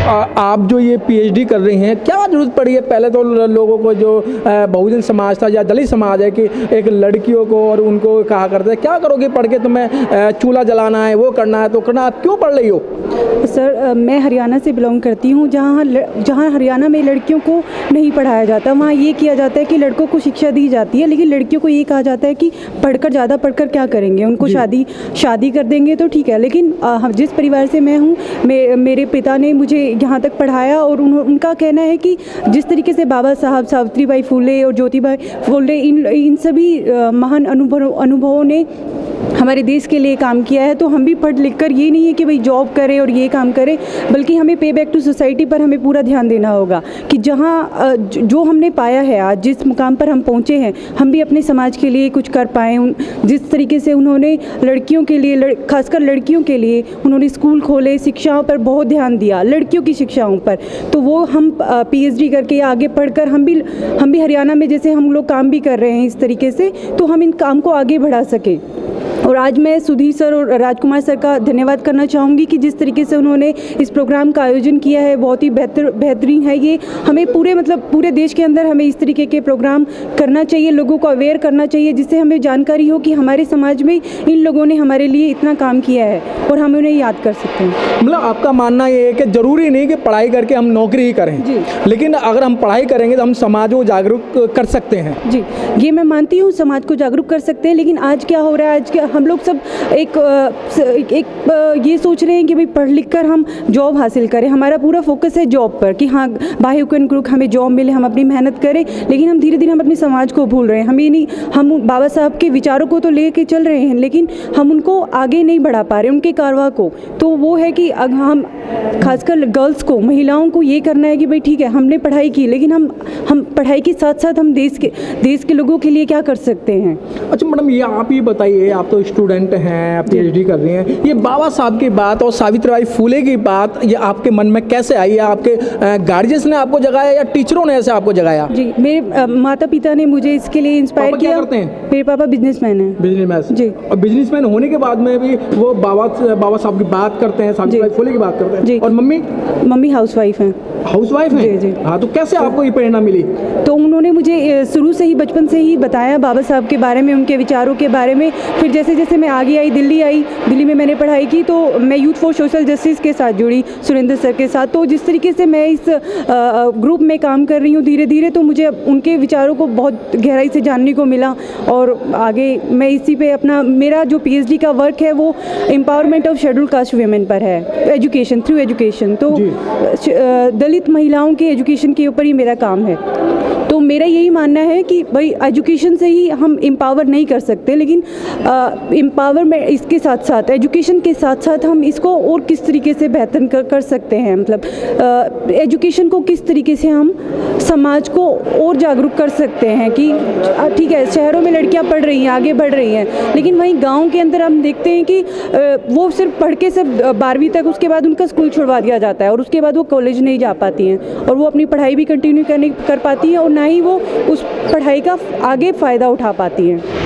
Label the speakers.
Speaker 1: आप जो ये पीएचडी कर रहे हैं क्या ज़रूरत पड़ी है। पहले तो लोगों को जो बहुजन समाज था या दलित समाज है कि एक लड़कियों को और उनको कहा करते हैं क्या करोगे पढ़ के तुम्हें चूल्हा जलाना है वो करना है तो करना आप क्यों पढ़ रही हो?
Speaker 2: सर मैं हरियाणा से बिलोंग करती हूँ जहाँ जहाँ हरियाणा में लड़कियों को नहीं पढ़ाया जाता वहाँ ये किया जाता है कि लड़कों को शिक्षा दी जाती है लेकिन लड़कियों को ये कहा जाता है कि पढ़कर ज़्यादा पढ़कर क्या करेंगे? उनको शादी शादी कर देंगे तो ठीक है लेकिन जिस परिवार से मैं हूँ मे, मेरे पिता ने मुझे यहाँ तक पढ़ाया और उन, उनका कहना है कि जिस तरीके से बाबा साहब सावित्री बाई फूले और ज्योतिबाई फूले इन इन सभी महान अनुभव अनुभवों ने हमारे देश के लिए काम किया है। तो हम भी पढ़ लिख कर ये नहीं है कि भाई जॉब करें और ये काम करें बल्कि हमें पे बैक टू सोसाइटी पर हमें पूरा ध्यान देना होगा कि जहाँ जो हमने पाया है आज जिस मुकाम पर हम पहुँचे हैं हम भी अपने समाज के लिए कुछ कर पाएँ जिस तरीके से उन्होंने लड़कियों के लिए लड़, खासकर लड़कियों के लिए उन्होंने स्कूल खोले शिक्षाओं पर बहुत ध्यान दिया लड़कियों की शिक्षाओं पर। तो वो हम पी करके या आगे पढ़कर हम भी हम भी हरियाणा में जैसे हम लोग काम भी कर रहे हैं इस तरीके से तो हम इन काम को आगे बढ़ा सकें। और आज मैं सुधीर सर और राजकुमार सर का धन्यवाद करना चाहूँगी कि जिस तरीके से उन्होंने इस प्रोग्राम का आयोजन किया है बहुत ही बेहतर बेहतरीन है ये। हमें पूरे मतलब पूरे देश के अंदर हमें इस तरीके के प्रोग्राम करना चाहिए लोगों को अवेयर करना चाहिए जिससे हमें जानकारी हो कि हमारे समाज में इन लोगों ने हमारे लिए इतना काम किया है और हम उन्हें याद कर सकते हैं।
Speaker 1: मतलब आपका मानना ये है कि ज़रूरी नहीं कि पढ़ाई करके हम नौकरी ही करें। जी। लेकिन अगर हम पढ़ाई करेंगे तो हम समाज को जागरूक कर सकते हैं।
Speaker 2: जी ये मैं मानती हूँ समाज को जागरूक कर सकते हैं लेकिन आज क्या हो रहा है? आज क्या हम लोग सब एक एक ये सोच रहे हैं कि भाई पढ़ लिख कर हम जॉब हासिल करें। हमारा पूरा फोकस है जॉब पर कि हाँ बाह्य ग्रुप हमें जॉब मिले, हम अपनी मेहनत करें, लेकिन हम धीरे धीरे हम अपने समाज को भूल रहे हैं। हम ये नहीं, हम बाबा साहब के विचारों को तो ले चल रहे हैं, लेकिन हम उनको आगे नहीं बढ़ा पा रहे, उनके कारवा को। तो वो है कि हम, खासकर गर्ल्स को, महिलाओं को ये करना है कि भाई ठीक है, हमने पढ़ाई की, लेकिन हम हम पढ़ाई के साथ साथ हम देश के देश के लोगों के लिए क्या कर सकते हैं?
Speaker 1: अच्छा मैडम ये आप ही बताइए आप तो स्टूडेंट हैं आप पीएचडी कर रही हैं। ये बाबा साहब की बात और सावित्रीबाई फूले की बात ये आपके मन में कैसे आई? है आपके गार्जियंस ने आपको जगाया या टीचरों ने ऐसे आपको जगाया?
Speaker 2: जी मेरे माता पिता ने मुझे इसके लिए इंस्पायर किया करते हैं? मेरे पापा बिजनेसमैन हैं।
Speaker 1: बिजनेसमैन जी। और बिजनेसमैन होने के बाद में भी वो बाबा बाबा साहब की बात करते हैं सावित्रीबाई फूले की बात करते हैं। जी। और मम्मी?
Speaker 2: मम्मी हाउस वाइफ हैं।
Speaker 1: हाउस वाइफ है? जी जी। हाँ तो कैसे आपको ये प्रेरणा मिली?
Speaker 2: तो उन्होंने मुझे शुरू से ही बचपन से ही बताया बाबा साहब के बारे में। उनके विचारों के बारे में। फिर जैसे जैसे मैं आगे आई दिल्ली आई दिल्ली में मैंने पढ़ाई की तो मैं यूथ फॉर सोशल जस्टिस के साथ जुड़ी सुरेंद्र सर के साथ। तो जिस तरीके से मैं इस ग्रुप में काम कर रही हूँ धीरे धीरे तो मुझे उनके विचारों को बहुत गहराई से जानने को मिला और आगे मैं इसी पे अपना मेरा जो पीएचडी का वर्क है वो empowerment of schedule caste women पर है। एजुकेशन थ्रू एजुकेशन तो दलित महिलाओं के एजुकेशन के ऊपर ही मेरा काम है। मेरा यही मानना है कि भाई एजुकेशन से ही हम एम्पावर नहीं कर सकते लेकिन एम्पावर में इसके साथ साथ एजुकेशन के साथ साथ हम इसको और किस तरीके से बेहतर कर, कर सकते हैं मतलब एजुकेशन को किस तरीके से हम समाज को और जागरूक कर सकते हैं कि ठीक है शहरों में लड़कियाँ पढ़ रही हैं आगे बढ़ रही हैं लेकिन वहीं गाँव के अंदर हम देखते हैं कि वो सिर्फ़ पढ़ के सिर्फ़ बारहवीं तक उसके बाद उनका स्कूल छुड़वा दिया जाता है और उसके बाद वो कॉलेज नहीं जा पाती हैं और वो अपनी पढ़ाई भी कंटिन्यू कर पाती हैं और ना ही वो उस पढ़ाई का आगे फ़ायदा उठा पाती हैं।